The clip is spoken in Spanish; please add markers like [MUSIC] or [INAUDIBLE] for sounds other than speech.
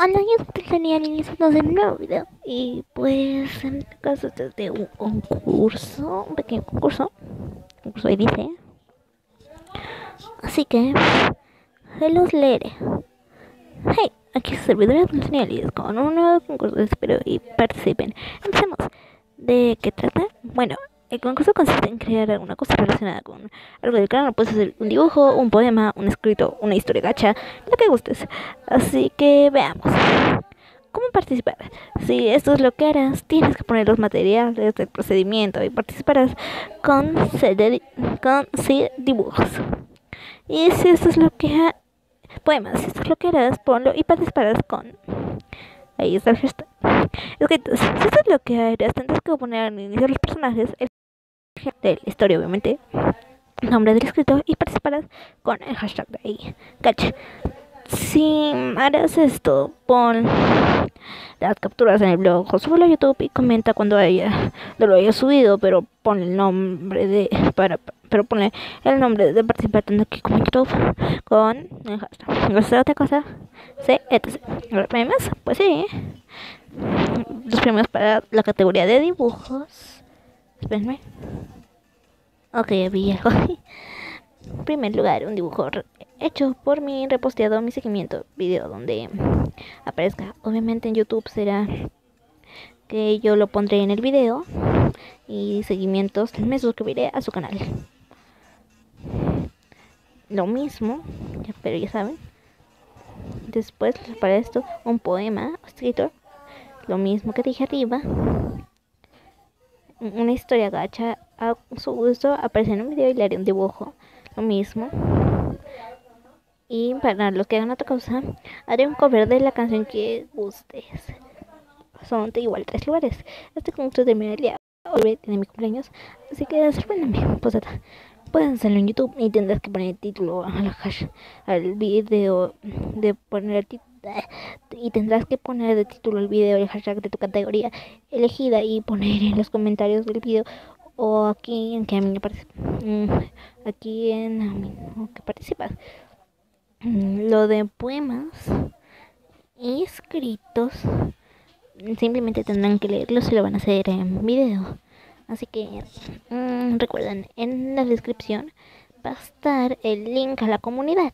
Hola, yo tenía iniciados en un nuevo video y pues en este caso este es de un concurso, un pequeño concurso, concurso dice. Así que, se los leeré. Hey, aquí es servidor de con un nuevo concurso, espero y participen. Empecemos. ¿De qué trata? Bueno, el concurso consiste en crear alguna cosa relacionada con algo del canal. Puedes hacer un dibujo, un poema, un escrito, una historia gacha, lo que gustes. Así que veamos. ¿Cómo participar? Si esto es lo que harás, tienes que poner los materiales del procedimiento y participarás con con dibujos. Y si esto es lo que poemas, si esto es lo que harás, ponlo y participarás con Ahí está el gesto. Escritos. Si esto es lo que harás, tendrás que poner al inicio los personajes, el de la historia, obviamente, nombre del escritor y participarás con el hashtag de ahí. Catch. Si harás esto, pon las capturas en el blog o súbelo a YouTube y comenta cuando haya lo haya subido, pero pon el nombre de para pero pone el nombre de participante aquí como YouTube con el hashtag. ¿No otra cosa? Sí, etc. ¿Los premios? Pues sí. Los premios para la categoría de dibujos. Espérenme. Ok, viejo. En [LAUGHS] primer lugar, un dibujo hecho por mi reposteado mi seguimiento video donde aparezca. Obviamente en YouTube será que yo lo pondré en el video y seguimientos me suscribiré a su canal. Lo mismo, pero ya saben. Después para esto un poema escrito, lo mismo que dije arriba. Una historia gacha a su gusto aparece en un video y le haré un dibujo, lo mismo. Y para los que hagan otra cosa, haré un cover de la canción que gustes. Son de igual tres lugares. Este concurso termina el día hoy tiene mi cumpleaños, así que sorpréndeme. Pueden hacerlo en YouTube y tendrás que poner el título al, al video de poner el título y tendrás que poner de título el video el hashtag de tu categoría elegida y poner en los comentarios del video o aquí en que a mí mm, aquí en que participas mm, lo de poemas escritos simplemente tendrán que leerlos y lo van a hacer en video. Así que mm, recuerden en la descripción va a estar el link a la comunidad